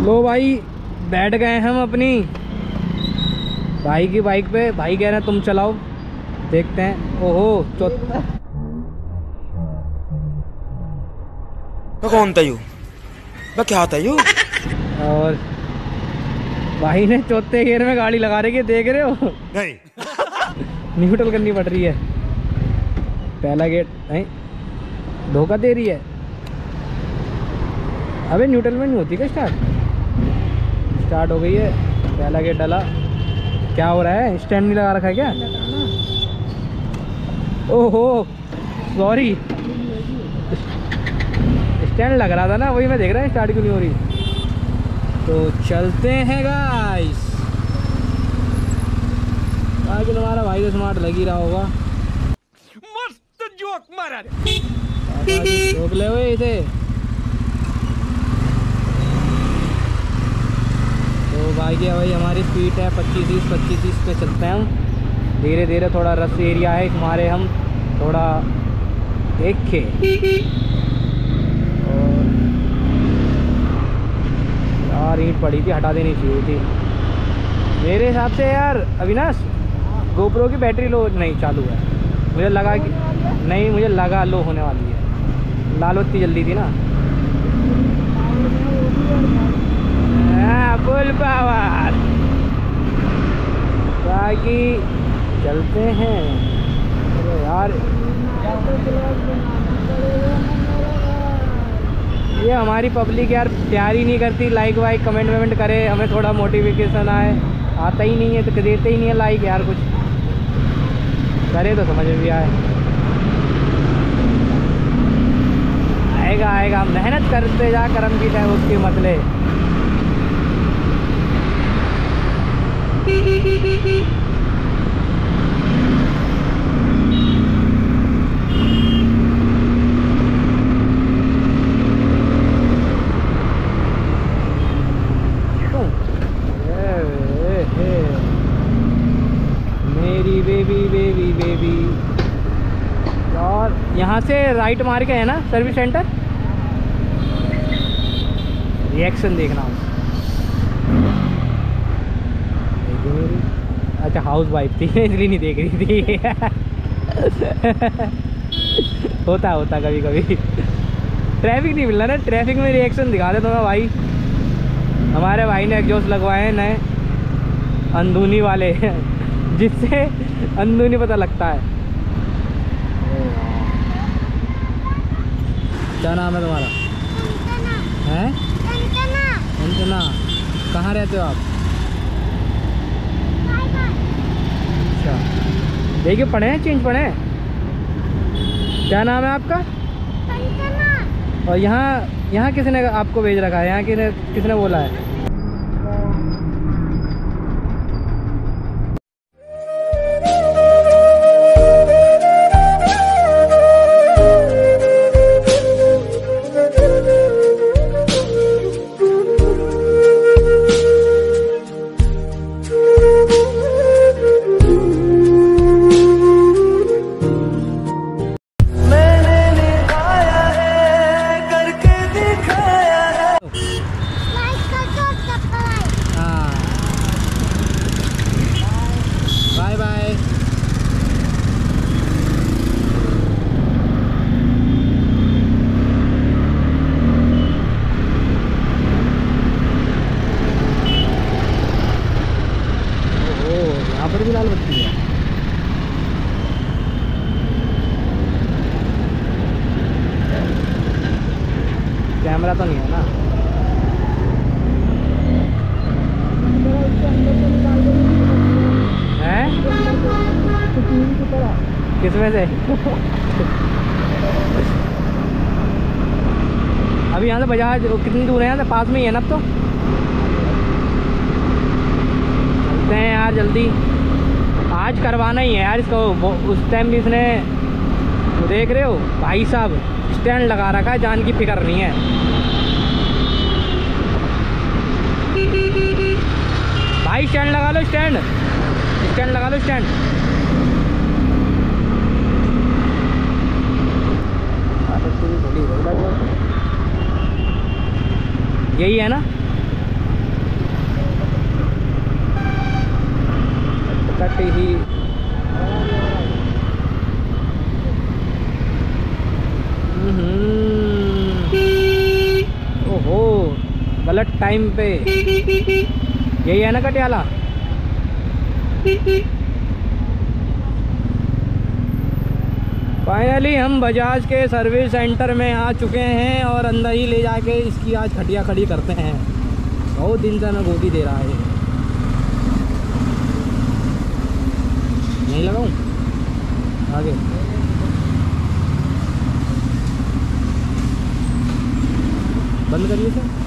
लो भाई बैठ गए हम अपनी। भाई की बाइक पे भाई कह रहे हैं तुम चलाओ देखते हैं। ओहो चौ मैं कौन था यू? मैं क्या था यू? और भाई ने चौथे गेयर में गाड़ी लगा रही है देख रहे हो? नहीं। न्यूट्रल करनी पड़ रही है। पहला गेट नहीं धोखा दे रही है। अबे न्यूट्रल में नहीं होती क्या स्टार्ट स्टार्ट हो गई है। पहला गेट डाला। क्या हो रहा है? स्टैंड नहीं लगा रखा है क्या? ओहो सॉरी स्टैंड लग रहा था ना वही मैं देख रहा हूँ स्टार्ट क्यों नहीं हो रही? तो चलते हैं गाइस बाकी तुम्हारा भाई तो स्मार्ट लग ही रहा होगा। मस्त जोक मारा रोक ले इसे। भाई क्या भाई, हमारी स्पीड है पच्चीस तीस पच्चीस तीस पे चलते हैं हम। धीरे धीरे थोड़ा रस एरिया है, हमारे हम थोड़ा देखे। और यार, ईट पड़ी थी, हटा देनी चाहिए थी। मेरे हिसाब से यार, अविनाश गोप्रो की बैटरी लो, नहीं, चालू है। मुझे लगा कि, नहीं, मुझे लगा लो होने वाली है। लाल बत्ती जल्दी थी ना। हाँ, फुल पावर। बाकी चलते हैं। अरे यार। ये हमारी पब्लिक यार प्यार ही नहीं करती। लाइक वाइक कमेंट वमेंट करे। हमें थोड़ा मोटिवेशन आए। आता ही नहीं है तो देते ही नहीं है लाइक यार कुछ। करे तो समझ भी आए। आएगा आएगा। मेहनत करते जा कर्म की टाइम उसकी मतले मेरी बेबी बेबी बेबी और यहाँ से राइट मार के है ना सर्विस सेंटर रिएक्शन देखना। अच्छा हाउस वाइफ थी इसलिए नहीं देख रही थी। होता होता कभी कभी ट्रैफ़िक नहीं मिल रहा ना ट्रैफ़िक में रिएक्शन दिखा दे तो मैं भाई। हमारे भाई ने एग्जॉस्ट लगवाए हैं नए अंदूनी वाले। जिससे अंदूनी पता लगता है। क्या नाम है तुम्हारा? है? अंजना। कहाँ रहते हो आप अच्छा देखिए पढ़े हैं चेंज पढ़े हैं? क्या नाम है आपका? और यहाँ यहाँ किसने आपको भेज रखा है? यहाँ किसने किसने बोला है हाँ? कैमरा तो नहीं है ना। हैं? किसमें से? अभी यहाँ से बजाज कितनी दूर है यहाँ से? पास में ही है ना अब तो। चलते हैं यार जल्दी। आज करवाना ही है यार इसको। उस टाइम भी इसने देख रहे हो? भाई साहब स्टैंड लगा रखा है, जान की फ़िक्र नहीं है। भाई स्टैंड लगा लो स्टैंड स्टैंड लगा लो स्टैंड यही है ना? कट ही गलत टाइम पे। यही है ना कटियाला? फाइनली हम बजाज के सर्विस सेंटर में आ चुके हैं और अंदर ही ले जाके इसकी आज खटिया खड़ी करते हैं। बहुत दिन से मैं गोदी दे रहा है। नहीं लगाऊँ? आगे। बंद करिए सर?